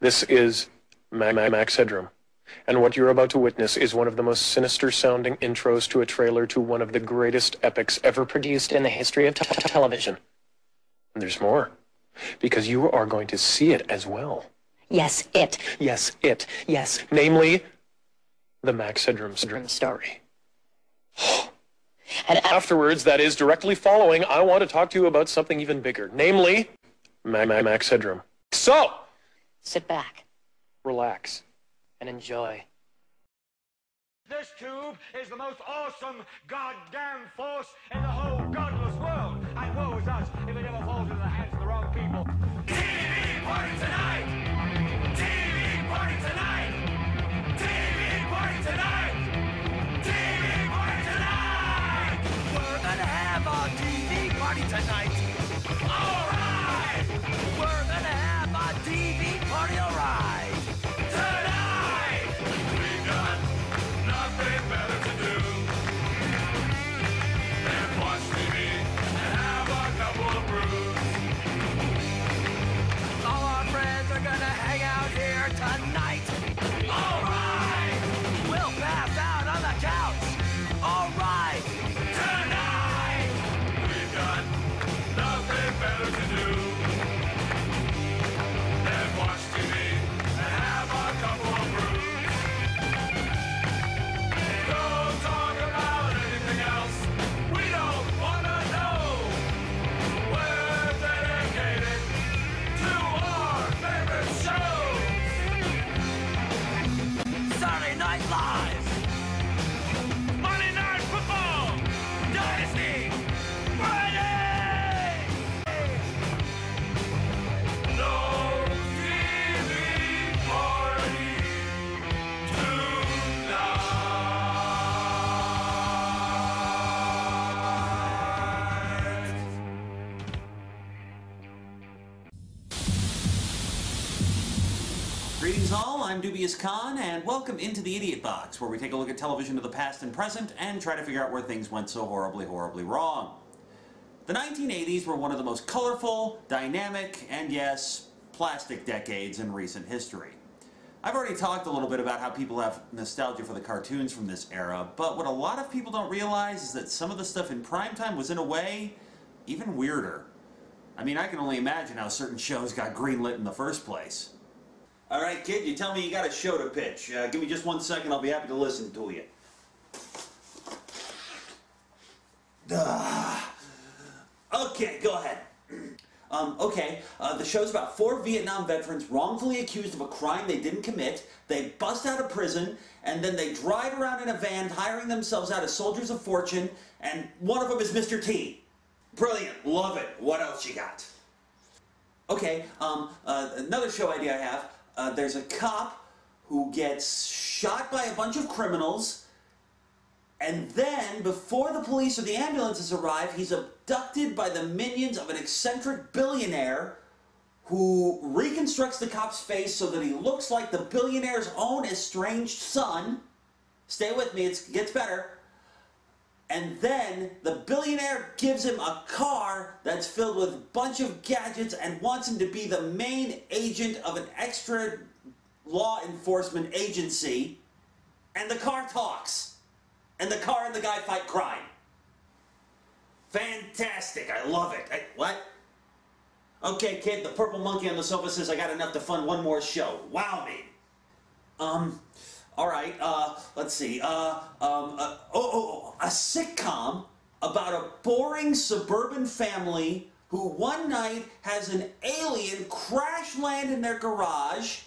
This is Ma- Ma- Max Headroom. And what you're about to witness is one of the most sinister sounding intros to a trailer to one of the greatest epics ever produced in the history of te- te- television. And there's more. Because you are going to see it as well. Yes, it. Yes, it. Yes, namely, the Max Headroom story. And after Afterwards, that is directly following, I want to talk to you about something even bigger, namely, Ma- Ma- Max Headroom. So, sit back relax. and enjoy. This tube is the most awesome goddamn force in the whole godless Greetings all, I'm Dubious Khan, and welcome into the Idiot Box, where we take a look at television of the past and present and try to figure out where things went so horribly, horribly wrong. The 1980s were one of the most colorful, dynamic, and yes, plastic decades in recent history. I've already talked a little bit about how people have nostalgia for the cartoons from this era, but what a lot of people don't realize is that some of the stuff in primetime was, in a way, even weirder. I mean, I can only imagine how certain shows got greenlit in the first place. All right, kid, you tell me you got a show to pitch. Uh, give me just one second, I'll be happy to listen to you. Ah. Okay, go ahead. Um, okay, uh, the show's about four Vietnam veterans wrongfully accused of a crime they didn't commit. They bust out of prison, and then they drive around in a van, hiring themselves out as soldiers of fortune, and one of them is Mr. T. Brilliant, love it. What else you got? Okay, um, uh, another show idea I have. Uh, there's a cop who gets shot by a bunch of criminals, and then, before the police or the ambulances arrive, he's abducted by the minions of an eccentric billionaire who reconstructs the cop's face so that he looks like the billionaire's own estranged son. Stay with me, it gets better. And then the billionaire gives him a car that's filled with a bunch of gadgets and wants him to be the main agent of an extra law enforcement agency. And the car talks. And the car and the guy fight crime. Fantastic. I love it. I, what? Okay, kid, the purple monkey on the sofa says I got enough to fund one more show. Wow me. Um, all right, uh, let's see. Uh, um, uh, oh, oh, oh, a sitcom about a boring suburban family who one night has an alien crash land in their garage,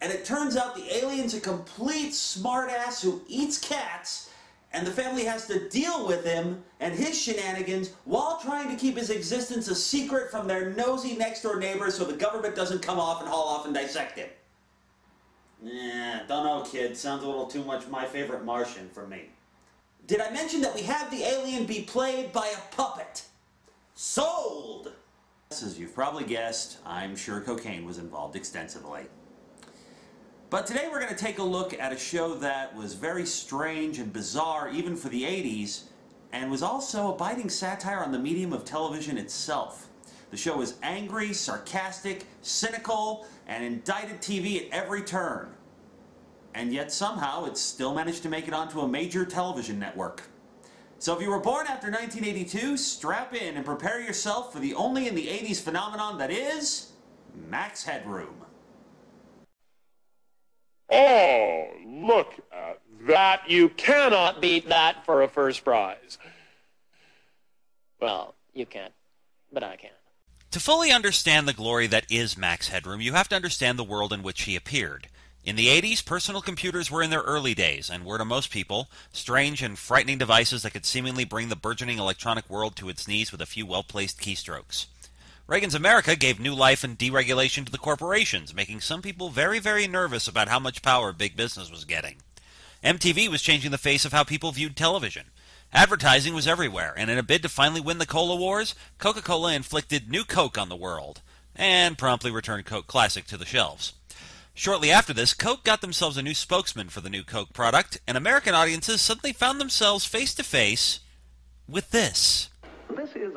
and it turns out the alien's a complete smartass who eats cats, and the family has to deal with him and his shenanigans while trying to keep his existence a secret from their nosy next door neighbors so the government doesn't come off and haul off and dissect him. Nah, don't know, kid. Sounds a little too much my favorite Martian for me. Did I mention that we have the alien be played by a puppet? Sold! As you've probably guessed, I'm sure cocaine was involved extensively. But today we're going to take a look at a show that was very strange and bizarre even for the 80s and was also a biting satire on the medium of television itself. The show is angry, sarcastic, cynical, and indicted TV at every turn. And yet somehow it's still managed to make it onto a major television network. So if you were born after 1982, strap in and prepare yourself for the only in the 80s phenomenon that is Max Headroom. Oh, look at that. You cannot beat that for a first prize. Well, you can't, but I can. To fully understand the glory that is Max Headroom, you have to understand the world in which he appeared. In the 80s, personal computers were in their early days and were to most people strange and frightening devices that could seemingly bring the burgeoning electronic world to its knees with a few well placed keystrokes. Reagan's America gave new life and deregulation to the corporations, making some people very, very nervous about how much power big business was getting. MTV was changing the face of how people viewed television. Advertising was everywhere, and in a bid to finally win the Cola Wars, Coca Cola inflicted new Coke on the world, and promptly returned Coke Classic to the shelves. Shortly after this, Coke got themselves a new spokesman for the new Coke product, and American audiences suddenly found themselves face to face with this. This is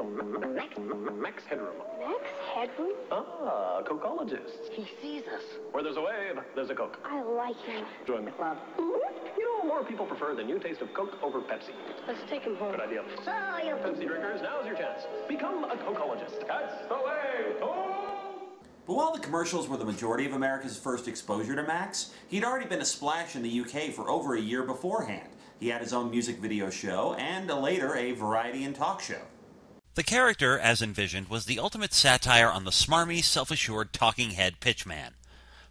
Max, Max Headroom. Max Headroom? Ah, Cokeologist. He sees us. Where there's a wave, there's a Coke. I like him. Join the club. You know, more people prefer the new taste of Coke over Pepsi. Let's take him home. Good idea. So, you Pepsi drinkers, now's your chance. Become a Cokeologist. That's the way. But while the commercials were the majority of America's first exposure to Max, he'd already been a splash in the UK for over a year beforehand. He had his own music video show and uh, later a variety and talk show. The character, as envisioned, was the ultimate satire on the smarmy, self assured talking head pitchman.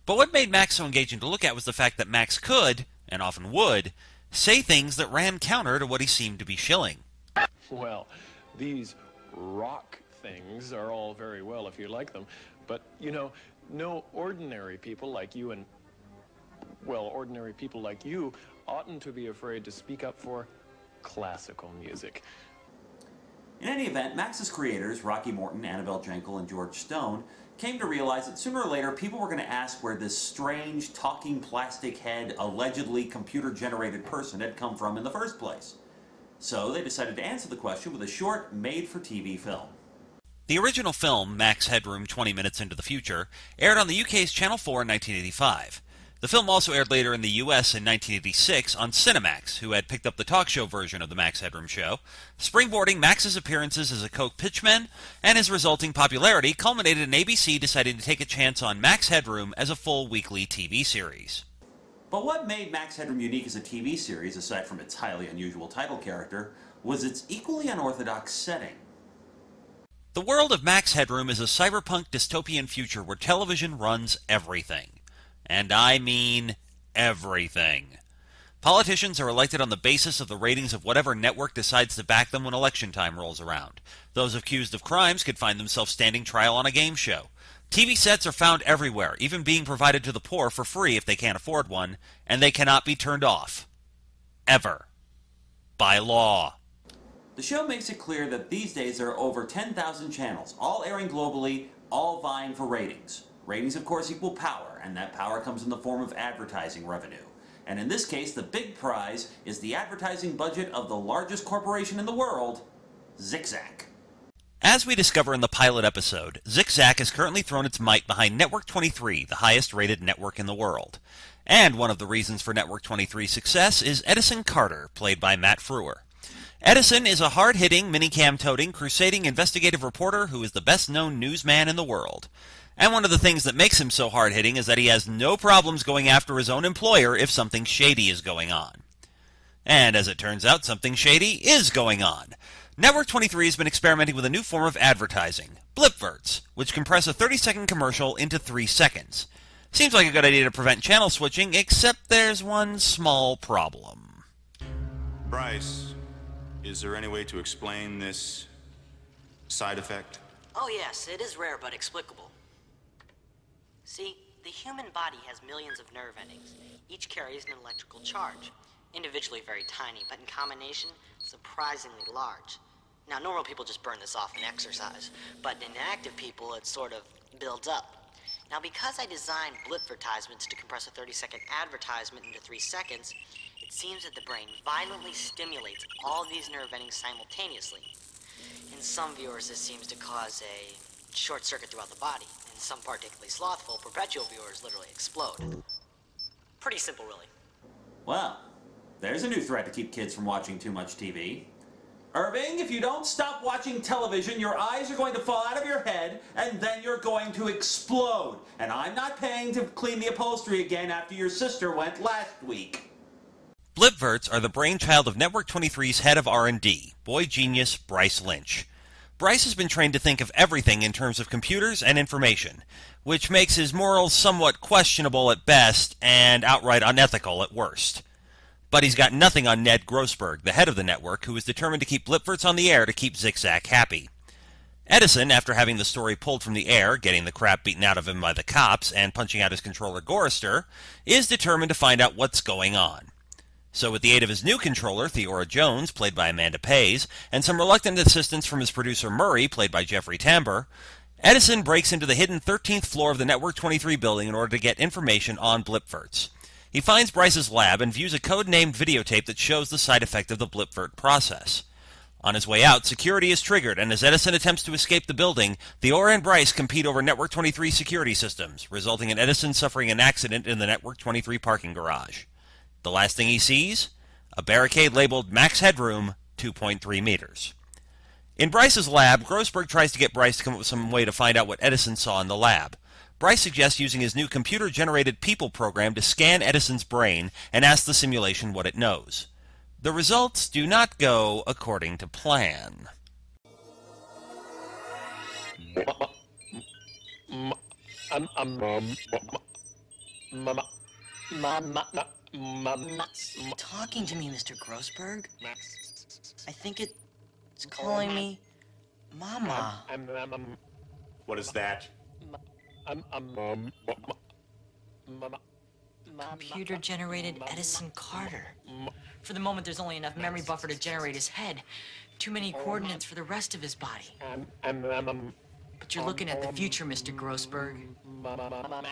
But what made Max so engaging to look at was the fact that Max could, and often would, say things that ran counter to what he seemed to be shilling. Well, these rock things are all very well if you like them, but you know, no ordinary people like you and, well, ordinary people like you oughtn't to be afraid to speak up for classical music. In any event, Max's creators, Rocky Morton, Annabel Jankel, and George Stone, came to realize that sooner or later people were going to ask where this strange, talking plastic head, allegedly computer generated person had come from in the first place. So they decided to answer the question with a short, made for TV film. The original film, Max Headroom 20 Minutes into the Future, aired on the UK's Channel 4 in 1985. The film also aired later in the US in 1986 on Cinemax, who had picked up the talk show version of the Max Headroom show, springboarding Max's appearances as a Coke pitchman, and his resulting popularity culminated in ABC deciding to take a chance on Max Headroom as a full weekly TV series. But what made Max Headroom unique as a TV series, aside from its highly unusual title character, was its equally unorthodox setting. The world of Max Headroom is a cyberpunk dystopian future where television runs everything. And I mean everything. Politicians are elected on the basis of the ratings of whatever network decides to back them when election time rolls around. Those accused of crimes could find themselves standing trial on a game show. TV sets are found everywhere, even being provided to the poor for free if they can't afford one, and they cannot be turned off. Ever. By law. The show makes it clear that these days there are over 10,000 channels, all airing globally, all vying for ratings. Ratings, of course, equal power, and that power comes in the form of advertising revenue. And in this case, the big prize is the advertising budget of the largest corporation in the world, Zigzag. As we discover in the pilot episode, Zigzag has currently thrown its might behind Network 23, the highest rated network in the world. And one of the reasons for Network 23's success is Edison Carter, played by Matt Frewer. Edison is a hard hitting, minicam toting, crusading investigative reporter who is the best known newsman in the world. And one of the things that makes him so hard hitting is that he has no problems going after his own employer if something shady is going on. And as it turns out, something shady is going on. Network 23 has been experimenting with a new form of advertising, blipverts, which compress a 30 second commercial into 3 seconds. Seems like a good idea to prevent channel switching, except there's one small problem. Bryce, is there any way to explain this side effect? Oh, yes, it is rare but explicable. See, the human body has millions of nerve endings. Each carries an electrical charge. Individually very tiny, but in combination, surprisingly large. Now, normal people just burn this off in exercise, but in active people, it sort of builds up. Now, because I designed blipvertisements to compress a 30 second advertisement into 3 seconds, it seems that the brain violently stimulates all these nerve endings simultaneously. In some viewers, this seems to cause a short circuit throughout the body, and some particularly slothful perpetual viewers literally explode. Pretty simple, really. Well, there's a new threat to keep kids from watching too much TV. Irving, if you don't stop watching television, your eyes are going to fall out of your head, and then you're going to explode. And I'm not paying to clean the upholstery again after your sister went last week. Blipverts are the brainchild of Network 23's head of R&D, boy genius Bryce Lynch. Bryce has been trained to think of everything in terms of computers and information, which makes his morals somewhat questionable at best and outright unethical at worst. But he's got nothing on Ned Grossberg, the head of the network, who is determined to keep Blipverts on the air to keep Zigzag happy. Edison, after having the story pulled from the air, getting the crap beaten out of him by the cops, and punching out his controller Gorrister, is determined to find out what's going on. So, with the aid of his new controller, Theora Jones, played by Amanda Pays, and some reluctant assistance from his producer Murray, played by Jeffrey Tambor, Edison breaks into the hidden 13th floor of the Network 23 building in order to get information on Blipverts. He finds Bryce's lab and views a code-named videotape that shows the side effect of the Blipvert process. On his way out, security is triggered, and as Edison attempts to escape the building, Theora and Bryce compete over Network 23 security systems, resulting in Edison suffering an accident in the Network 23 parking garage. The last thing he sees? A barricade labeled Max Headroom 2.3 meters. In Bryce's lab, Grossberg tries to get Bryce to come up with some way to find out what Edison saw in the lab. Bryce suggests using his new computer generated people program to scan Edison's brain and ask the simulation what it knows. The results do not go according to plan. Um, um, um, Talking to me, Mr. Grossberg? I think it's calling me Mama. um, um, um, What is that? um, um, um, Computer generated Edison Carter. For the moment, there's only enough memory buffer to generate his head. Too many coordinates for the rest of his body. um, um, um, um, But you're looking at the future, Mr. Grossberg.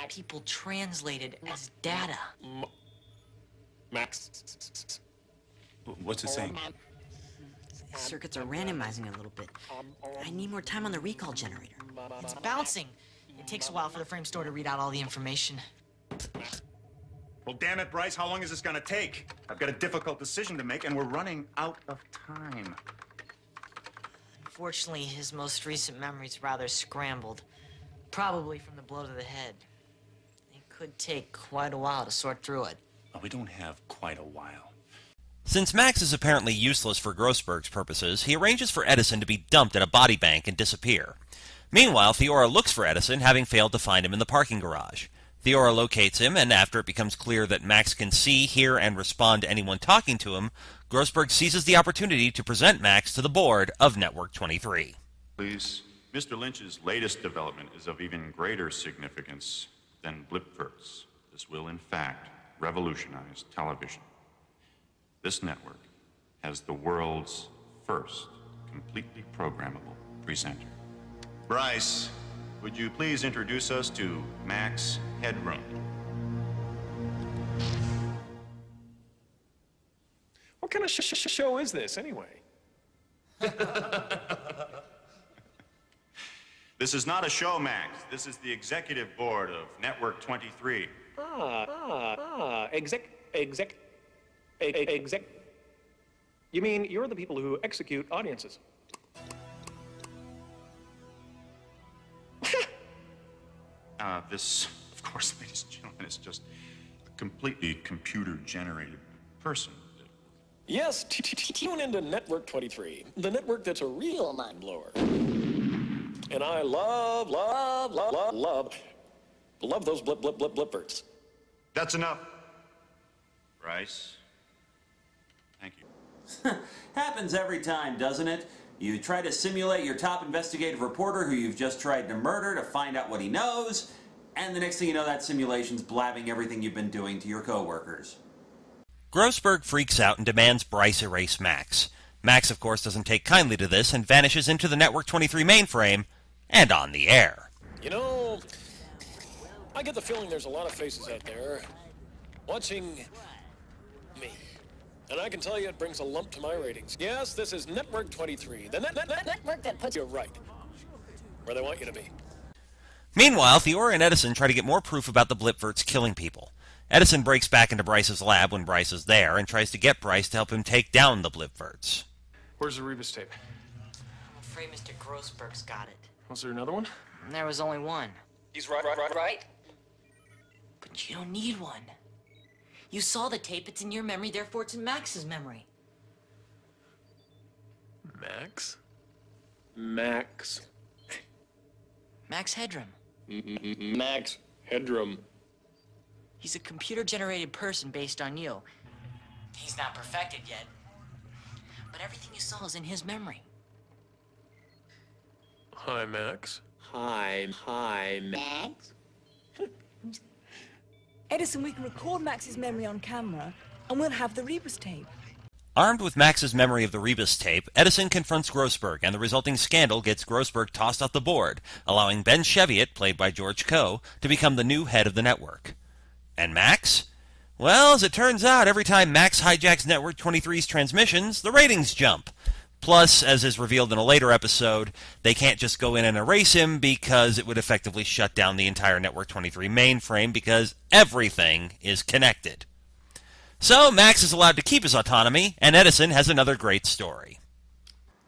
People translated as data. Max. What's it saying? Circuits are randomizing a little bit. I need more time on the recall generator. It's bouncing. It takes a while for the frame store to read out all the information. Well, damn it, Bryce, how long is this gonna take? I've got a difficult decision to make, and we're running out of time. Unfortunately, his most recent memory's rather scrambled. Probably from the blow to the head. It could take quite a while to sort through it. Well, we don't have quite a while. Since Max is apparently useless for Grossberg's purposes, he arranges for Edison to be dumped at a body bank and disappear. Meanwhile, Theora looks for Edison, having failed to find him in the parking garage. Theora locates him, and after it becomes clear that Max can see, hear, and respond to anyone talking to him, Grossberg seizes the opportunity to present Max to the board of Network 23. Please. Mr. Lynch's latest development is of even greater significance than Blipverts. This will, in fact, revolutionize television. This network has the world's first completely programmable presenter. Bryce, would you please introduce us to Max Headroom? What kind of sh- sh- show is this, anyway? This is not a show, Max. This is the executive board of Network 23. Ah, ah, ah, exec, exec, exec. You mean you're the people who execute audiences? Uh, this, of course, ladies and gentlemen, is just a completely computer generated person. Yes, t- t- t- tune into Network 23, the network that's a real mind blower. And I love, love, love, love, love, love those blip, blip, blip, blippers. That's enough. Bryce. Thank you. Happens every time, doesn't it? You try to simulate your top investigative reporter who you've just tried to murder to find out what he knows, and the next thing you know, that simulation's blabbing everything you've been doing to your coworkers. Grossberg freaks out and demands Bryce erase Max. Max, of course, doesn't take kindly to this and vanishes into the Network 23 mainframe and on the air. You know, I get the feeling there's a lot of faces out there watching me. And I can tell you it brings a lump to my ratings. Yes, this is Network 23, the net, net, net network that puts you right. where they want you to be. Meanwhile, Theora and Edison try to get more proof about the Blipverts killing people. Edison breaks back into Bryce's lab when Bryce is there and tries to get Bryce to help him take down the Blipverts. Where's the Rebus tape? I'm afraid Mr. Grossberg's got it. Was there another one? There was only one. He's right, right, right, right. But you don't need one. You saw the tape, it's in your memory, therefore it's in Max's memory. Max? Max. Max Headroom. Max Headroom. He's a computer generated person based on you. He's not perfected yet. But everything you saw is in his memory. Hi, Max. Hi, hi, Max. Edison, we can record Max's memory on camera, and we'll have the Rebus tape. Armed with Max's memory of the Rebus tape, Edison confronts Grossberg, and the resulting scandal gets Grossberg tossed off the board, allowing Ben Cheviot, played by George Coe, to become the new head of the network. And Max? Well, as it turns out, every time Max hijacks Network 23's transmissions, the ratings jump. Plus, as is revealed in a later episode, they can't just go in and erase him because it would effectively shut down the entire Network 23 mainframe because everything is connected. So, Max is allowed to keep his autonomy, and Edison has another great story.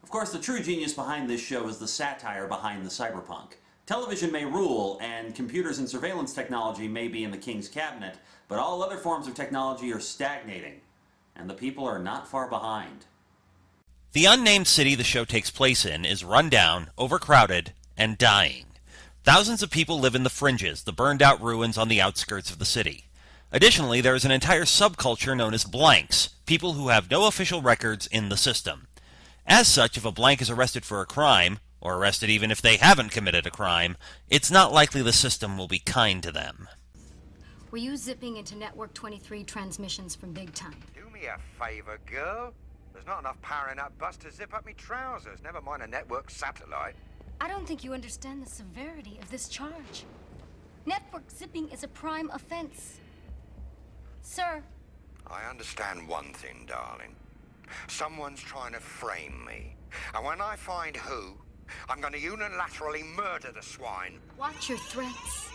Of course, the true genius behind this show is the satire behind the cyberpunk. Television may rule, and computers and surveillance technology may be in the king's cabinet, but all other forms of technology are stagnating, and the people are not far behind. The unnamed city the show takes place in is run down, overcrowded, and dying. Thousands of people live in the fringes, the burned out ruins on the outskirts of the city. Additionally, there is an entire subculture known as blanks, people who have no official records in the system. As such, if a blank is arrested for a crime, or arrested even if they haven't committed a crime, it's not likely the system will be kind to them. Were you zipping into Network 23 transmissions from Big Time? Do me a favor, girl. There's not enough power in that bus to zip up me trousers, never mind a network satellite. I don't think you understand the severity of this charge. Network zipping is a prime offense. Sir, I understand one thing, darling. Someone's trying to frame me. And when I find who, I'm going to unilaterally murder the swine. watch your threats.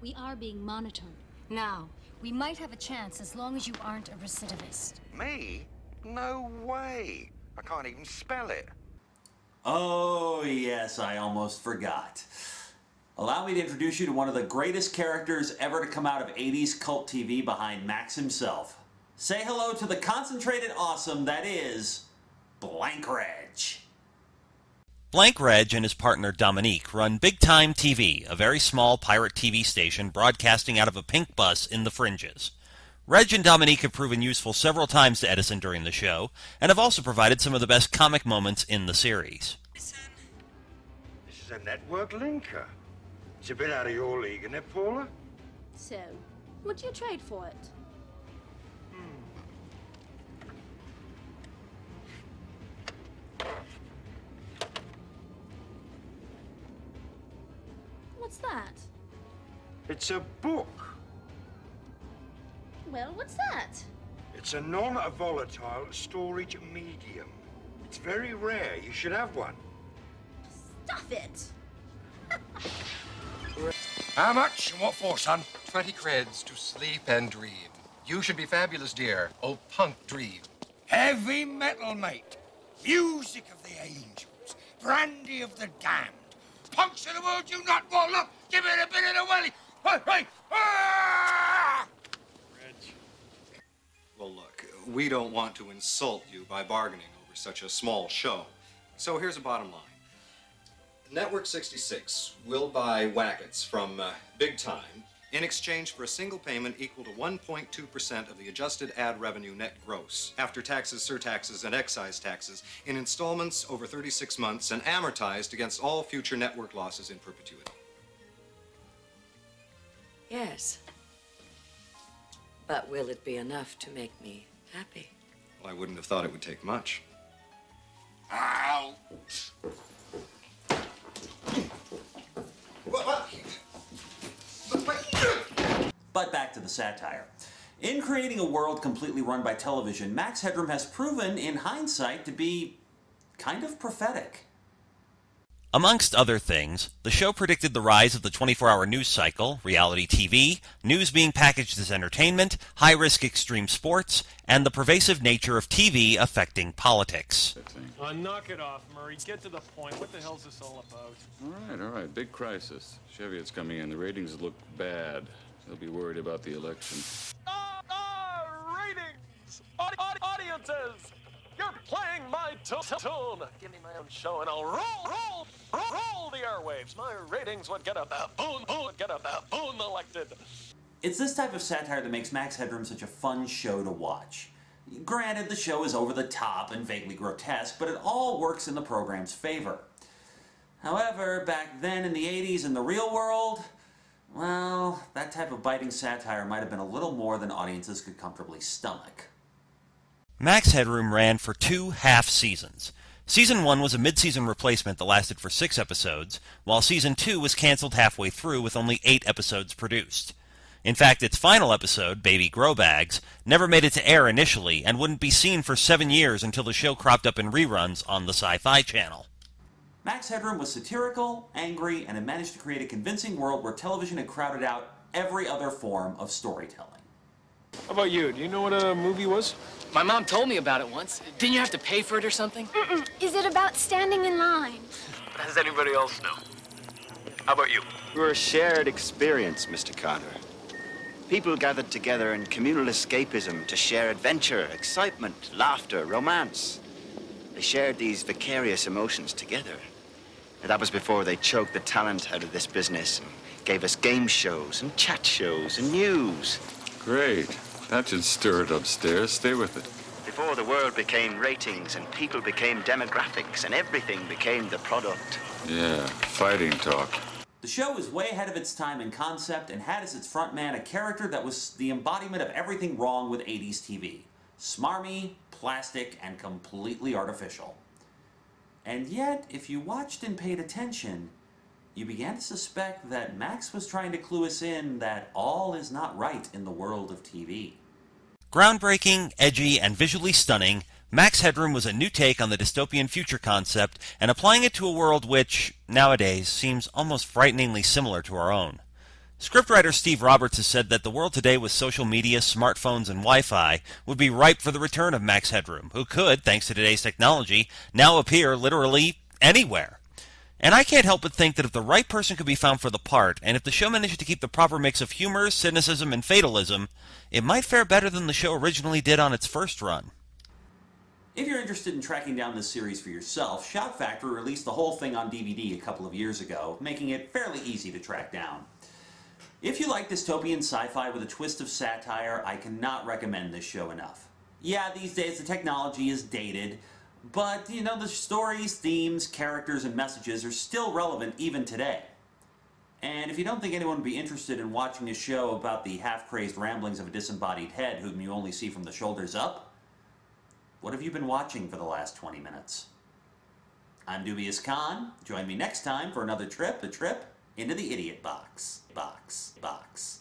We are being monitored. Now, we might have a chance as long as you aren't a recidivist. Me? No way. I can't even spell it. Oh, yes, I almost forgot. Allow me to introduce you to one of the greatest characters ever to come out of 80s cult TV behind Max himself. Say hello to the concentrated awesome that is Blank Reg. Blank Reg and his partner Dominique run Big Time TV, a very small pirate TV station broadcasting out of a pink bus in the fringes. Reg and Dominique have proven useful several times to Edison during the show, and have also provided some of the best comic moments in the series. This is a network linker. It's a bit out of your league, isn't it, Paula? So, what do you trade for it? Hmm. What's that? It's a book. Well, what's that? It's a non-volatile storage medium. It's very rare. You should have one. Stuff it! How much and what for, son? Twenty creds to sleep and dream. You should be fabulous, dear. Oh, punk dream. Heavy metal, mate. Music of the angels. Brandy of the damned. Punks of the world you not want. Look, give it a bit of the welly. Hey, hey, ah! We don't want to insult you by bargaining over such a small show. So here's the bottom line. Network 66 will buy Whacketts from uh, Big Time in exchange for a single payment equal to 1.2% of the adjusted ad revenue net gross, after taxes, surtaxes, and excise taxes, in installments over 36 months and amortized against all future network losses in perpetuity. Yes. But will it be enough to make me happy? Well, I wouldn't have thought it would take much. Ow! But back to the satire. In creating a world completely run by television, Max Headroom has proven, in hindsight, to be kind of prophetic. Amongst other things, the show predicted the rise of the 24 hour news cycle, reality TV, news being packaged as entertainment, high risk extreme sports, and the pervasive nature of TV affecting politics. Uh, knock it off, Murray. Get to the point. What the hell's this all about? All right, all right. Big crisis. Cheviot's coming in. The ratings look bad. They'll be worried about the election. Ah, ah, ratings! Audi- audi- audiences! You're playing my tu- tu- tune. Give me my own show and I'll roll, roll, roll, roll the airwaves. My ratings would get a baboon, would get a baboon elected. It's this type of satire that makes Max Headroom such a fun show to watch. Granted, the show is over the top and vaguely grotesque, but it all works in the program's favor. However, back then in the 80s in the real world, well, that type of biting satire might have been a little more than audiences could comfortably stomach. Max Headroom ran for two half seasons. Season 1 was a mid season replacement that lasted for six episodes, while Season 2 was canceled halfway through with only eight episodes produced. In fact, its final episode, Baby Grobags, never made it to air initially and wouldn't be seen for seven years until the show cropped up in reruns on the Sci Fi Channel. Max Headroom was satirical, angry, and it managed to create a convincing world where television had crowded out every other form of storytelling. How about you? Do you know what a movie was? My mom told me about it once. Didn't you have to pay for it or something? Mm-mm. Is it about standing in line? Does anybody else know? How about you? We're a shared experience, Mr. Carter. People gathered together in communal escapism to share adventure, excitement, laughter, romance. They shared these vicarious emotions together. And that was before they choked the talent out of this business and gave us game shows and chat shows and news. Great. That should stir it upstairs. Stay with it. Before the world became ratings and people became demographics and everything became the product. Yeah, fighting talk. The show was way ahead of its time in concept and had as its frontman a character that was the embodiment of everything wrong with 80s TV smarmy, plastic, and completely artificial. And yet, if you watched and paid attention, you began to suspect that Max was trying to clue us in that all is not right in the world of TV. Groundbreaking, edgy, and visually stunning, Max Headroom was a new take on the dystopian future concept and applying it to a world which, nowadays, seems almost frighteningly similar to our own. Scriptwriter Steve Roberts has said that the world today with social media, smartphones, and Wi Fi would be ripe for the return of Max Headroom, who could, thanks to today's technology, now appear literally anywhere. And I can't help but think that if the right person could be found for the part, and if the show managed to keep the proper mix of humor, cynicism, and fatalism, it might fare better than the show originally did on its first run. If you're interested in tracking down this series for yourself, Shout Factory released the whole thing on DVD a couple of years ago, making it fairly easy to track down. If you like dystopian sci fi with a twist of satire, I cannot recommend this show enough. Yeah, these days the technology is dated, but you know, the stories, themes, characters, and messages are still relevant even today. And if you don't think anyone would be interested in watching a show about the half crazed ramblings of a disembodied head whom you only see from the shoulders up, what have you been watching for the last 20 minutes? I'm Dubious Khan. Join me next time for another trip, a trip into the idiot box. Box. Box.